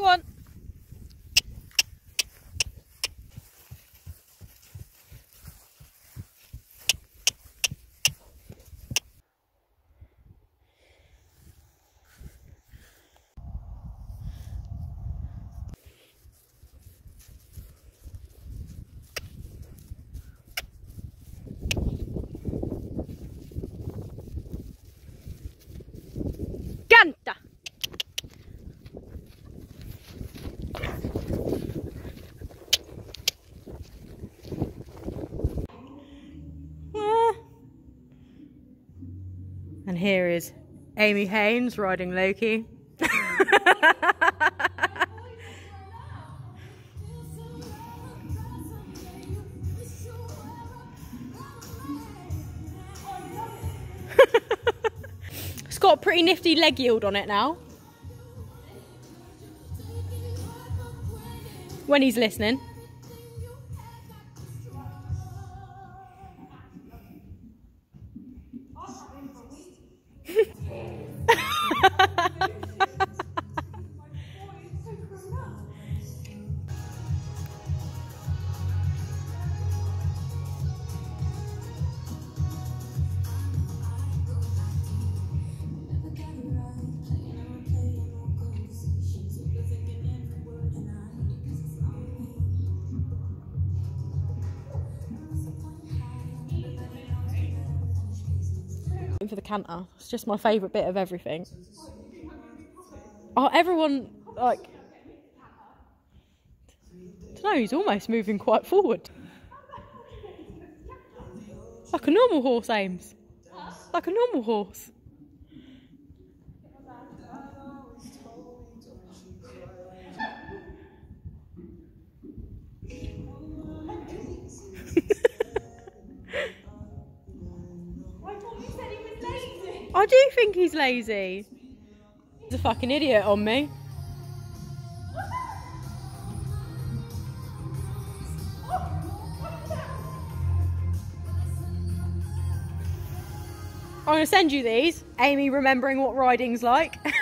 Go And here is Amy Haynes riding Loki. it's got a pretty nifty leg yield on it now. When he's listening. For the canter. It's just my favourite bit of everything. Oh, everyone like. I don't know. He's almost moving quite forward, like a normal horse aims, like a normal horse. I do think he's lazy. He's a fucking idiot on me. I'm going to send you these. Amy remembering what riding's like.